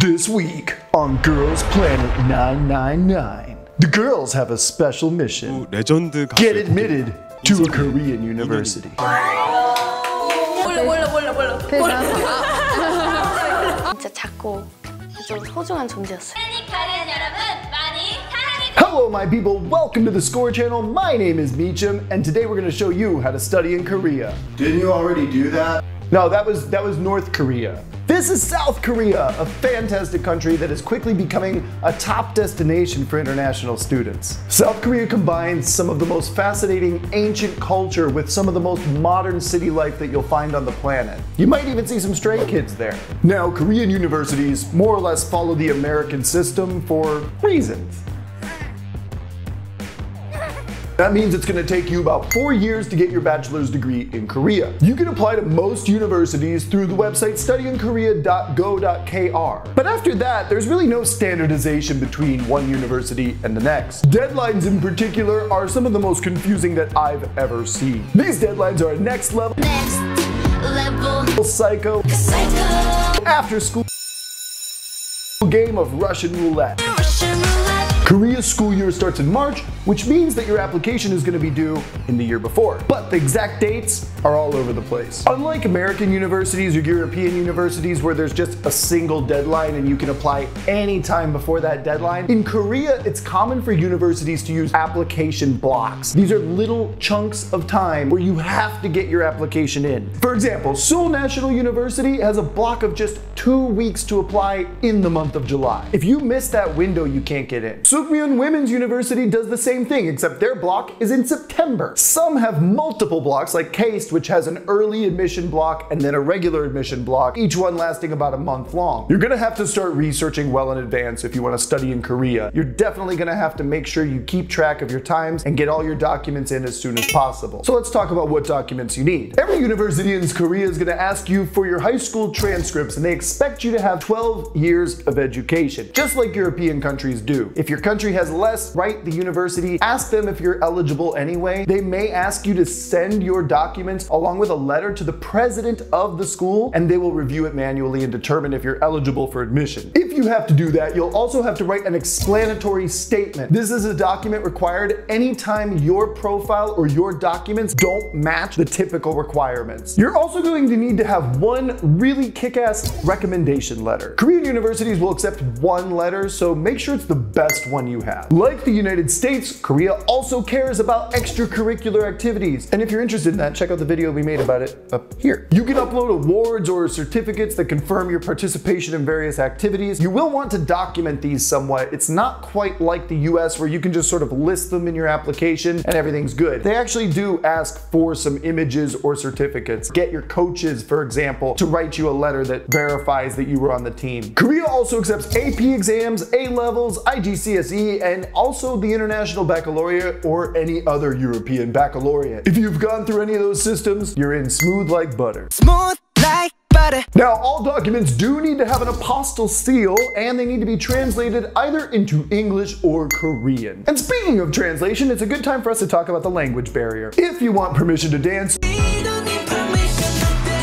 This week on Girls Planet 999, the girls have a special mission. Get admitted to a Korean university. 진짜 작고 좀 소중한 Hello my people, welcome to the Score Channel. My name is Mechem and today we're going to show you how to study in Korea. Didn't you already do that? No, that was that was North Korea. This is South Korea, a fantastic country that is quickly becoming a top destination for international students. South Korea combines some of the most fascinating ancient culture with some of the most modern city life that you'll find on the planet. You might even see some stray kids there. Now, Korean universities more or less follow the American system for reasons. That means it's going to take you about four years to get your bachelor's degree in Korea. You can apply to most universities through the website studyinkorea.go.kr. But after that, there's really no standardization between one university and the next. Deadlines in particular are some of the most confusing that I've ever seen. These deadlines are next level, next level psycho, psycho after school game of Russian roulette. Russian roulette Korea's school year starts in March, which means that your application is going to be due in the year before. But the exact dates are all over the place. Unlike American universities or European universities where there's just a single deadline and you can apply anytime before that deadline, in Korea it's common for universities to use application blocks. These are little chunks of time where you have to get your application in. For example, Seoul National University has a block of just two weeks to apply in the month of July. If you miss that window, you can't get in. Sookmyung Women's University does the same thing, except their block is in September. Some have multiple blocks, like KAIST, which has an early admission block and then a regular admission block, each one lasting about a month long. You're gonna have to start researching well in advance if you wanna study in Korea. You're definitely gonna have to make sure you keep track of your times and get all your documents in as soon as possible. So let's talk about what documents you need. Every university in Korea is gonna ask you for your high school transcripts and they expect you to have 12 years of education, just like European countries do. If your country has less, write the university, ask them if you're eligible anyway. They may ask you to send your documents along with a letter to the president of the school, and they will review it manually and determine if you're eligible for admission. If you have to do that, you'll also have to write an explanatory statement. This is a document required anytime your profile or your documents don't match the typical requirements. You're also going to need to have one really kick-ass recommendation letter. Korean universities will accept one letter, so make sure it's the best one you have. Like the United States, Korea also cares about extracurricular activities. And if you're interested in that, check out the video we made about it up here. You can upload awards or certificates that confirm your participation in various activities. You will want to document these somewhat. It's not quite like the US where you can just sort of list them in your application and everything's good. They actually do ask for some images or certificates. Get your coaches, for example, to write you a letter that verifies that you were on the team. Korea also accepts AP exams, A levels, IGCSE, and also the International Baccalaureate or any other European baccalaureate. If you've gone through any of those systems, you're in smooth like butter. smooth like butter. Now, all documents do need to have an apostille seal and they need to be translated either into English or Korean. And speaking of translation, it's a good time for us to talk about the language barrier. If you want permission to dance,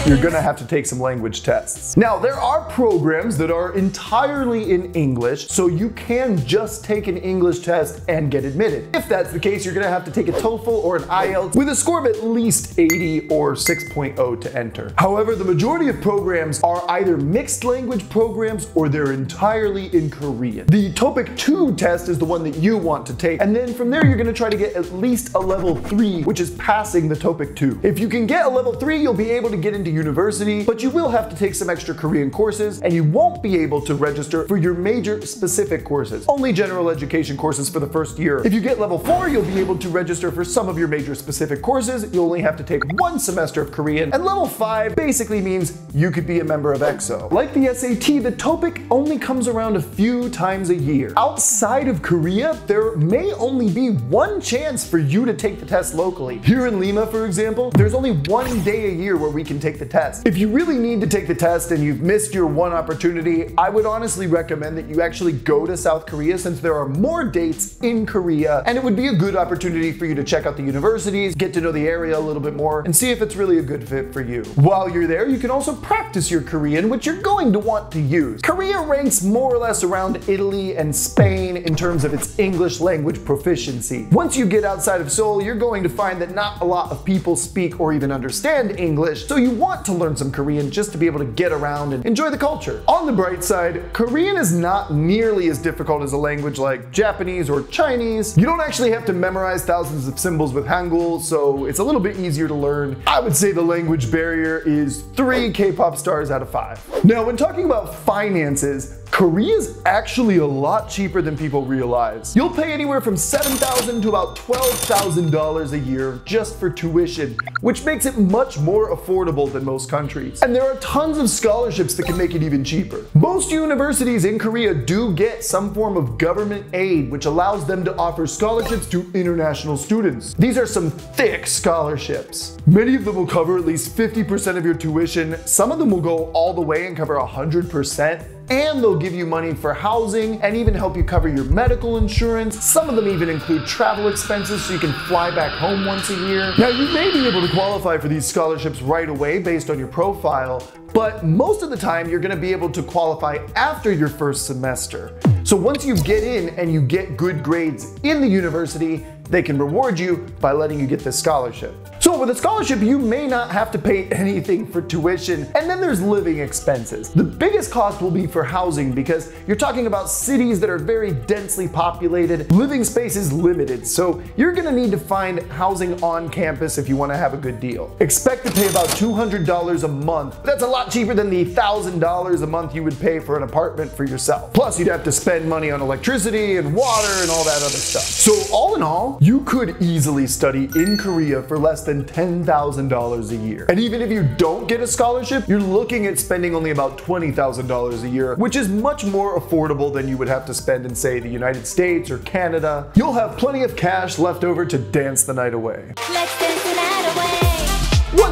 you're gonna have to take some language tests. Now, there are programs that are entirely in English, so you can just take an English test and get admitted. If that's the case, you're gonna have to take a TOEFL or an IELTS with a score of at least 80 or 6.0 to enter. However, the majority of programs are either mixed language programs or they're entirely in Korean. The TOPIK 2 test is the one that you want to take, and then from there you're gonna try to get at least a level 3, which is passing the TOPIK 2. If you can get a level 3, you'll be able to get into university, but you will have to take some extra Korean courses, and you won't be able to register for your major specific courses. Only general education courses for the first year. If you get level 4, you'll be able to register for some of your major specific courses. You only have to take one semester of Korean, and level 5 basically means you could be a member of EXO. Like the SAT, the TOPIK only comes around a few times a year. Outside of Korea, there may only be one chance for you to take the test locally. Here in Lima, for example, there's only one day a year where we can take the the test. If you really need to take the test and you've missed your one opportunity, I would honestly recommend that you actually go to South Korea since there are more dates in Korea and it would be a good opportunity for you to check out the universities, get to know the area a little bit more, and see if it's really a good fit for you. While you're there, you can also practice your Korean, which you're going to want to use. Korea ranks more or less around Italy and Spain in terms of its English language proficiency. Once you get outside of Seoul, you're going to find that not a lot of people speak or even understand English, so you want to learn some Korean just to be able to get around and enjoy the culture. On the bright side, Korean is not nearly as difficult as a language like Japanese or Chinese. You don't actually have to memorize thousands of symbols with Hangul, so it's a little bit easier to learn. I would say the language barrier is three K-pop stars out of five. Now, when talking about finances, Korea is actually a lot cheaper than people realize. You'll pay anywhere from $7,000 to about $12,000 a year just for tuition, which makes it much more affordable than most countries. And there are tons of scholarships that can make it even cheaper. Most universities in Korea do get some form of government aid, which allows them to offer scholarships to international students. These are some thick scholarships. Many of them will cover at least 50% of your tuition. Some of them will go all the way and cover 100% and they'll give you money for housing and even help you cover your medical insurance. Some of them even include travel expenses so you can fly back home once a year. Now, you may be able to qualify for these scholarships right away based on your profile, but most of the time you're gonna be able to qualify after your first semester. So once you get in and you get good grades in the university, they can reward you by letting you get this scholarship. So with a scholarship, you may not have to pay anything for tuition, and then there's living expenses. The biggest cost will be for housing because you're talking about cities that are very densely populated. Living space is limited, so you're gonna need to find housing on campus if you wanna have a good deal. Expect to pay about $200 a month. That's a lot cheaper than the $1,000 a month you would pay for an apartment for yourself. Plus, you'd have to spend money on electricity and water and all that other stuff. So all in all, you could easily study in Korea for less than $10,000 a year. And even if you don't get a scholarship, you're looking at spending only about $20,000 a year, which is much more affordable than you would have to spend in, say, the United States or Canada. You'll have plenty of cash left over to dance the night away.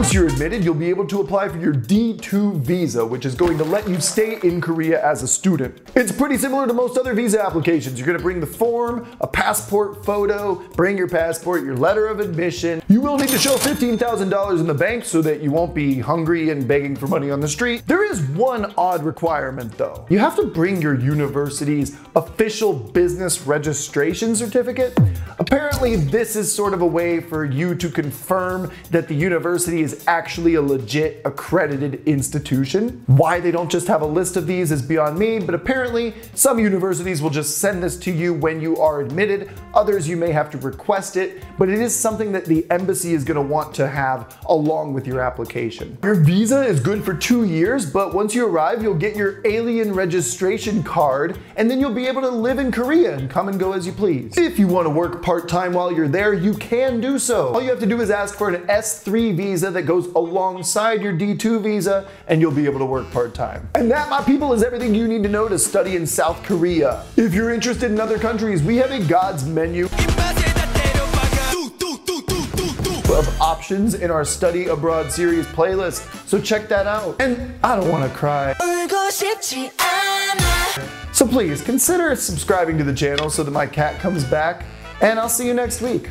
Once you're admitted, you'll be able to apply for your D2 visa, which is going to let you stay in Korea as a student. It's pretty similar to most other visa applications. You're going to bring the form, a passport photo, bring your passport, your letter of admission. You will need to show $15,000 in the bank so that you won't be hungry and begging for money on the street. There is one odd requirement though. You have to bring your university's official business registration certificate. Apparently, this is sort of a way for you to confirm that the university is actually a legit accredited institution. Why they don't just have a list of these is beyond me, but apparently, some universities will just send this to you when you are admitted. Others, you may have to request it, but it is something that the embassy is going to want to have along with your application. Your visa is good for two years, but once you arrive, you'll get your alien registration card, and then you'll be able to live in Korea and come and go as you please. If you want to work part-time while you're there, you can do so. All you have to do is ask for an S3 visa that goes alongside your D2 visa and you'll be able to work part-time. And that, my people, is everything you need to know to study in South Korea. If you're interested in other countries, we have a God's menu of options in our Study Abroad series playlist, so check that out. And I don't wanna cry. So please consider subscribing to the channel so that my cat comes back, and I'll see you next week.